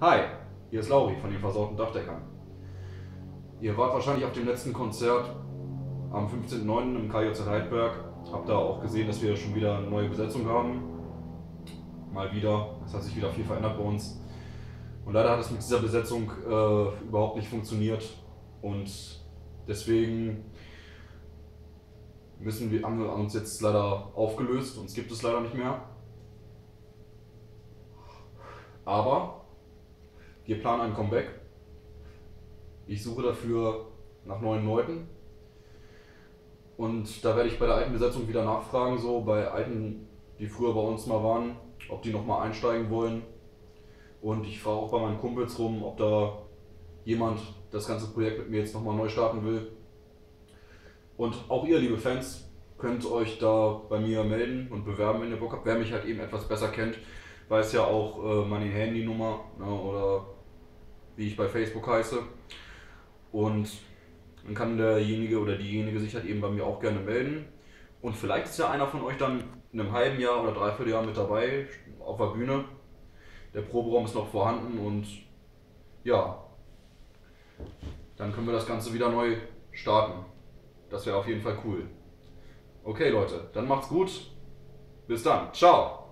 Hi, hier ist Lauri von den versorgten Dachdeckern. Ihr wart wahrscheinlich auf dem letzten Konzert am 15.09. im KJZ Heidberg. Habt da auch gesehen, dass wir schon wieder eine neue Besetzung haben. Mal wieder. Es hat sich wieder viel verändert bei uns. Und leider hat es mit dieser Besetzung äh, überhaupt nicht funktioniert. Und deswegen müssen wir, haben wir uns jetzt leider aufgelöst. Uns gibt es leider nicht mehr. Aber wir planen ein Comeback. Ich suche dafür nach neuen Leuten. Und da werde ich bei der alten Besetzung wieder nachfragen, so bei alten, die früher bei uns mal waren, ob die nochmal einsteigen wollen. Und ich frage auch bei meinen Kumpels rum, ob da jemand das ganze Projekt mit mir jetzt nochmal neu starten will. Und auch ihr, liebe Fans, könnt euch da bei mir melden und bewerben, wenn ihr Bock habt. Wer mich halt eben etwas besser kennt, weiß ja auch äh, meine Handynummer ne, oder wie ich bei Facebook heiße. Und dann kann derjenige oder diejenige sich halt eben bei mir auch gerne melden. Und vielleicht ist ja einer von euch dann in einem halben Jahr oder dreiviertel Jahr mit dabei auf der Bühne. Der Proberaum ist noch vorhanden und ja, dann können wir das Ganze wieder neu starten. Das wäre auf jeden Fall cool. Okay Leute, dann macht's gut. Bis dann. Ciao.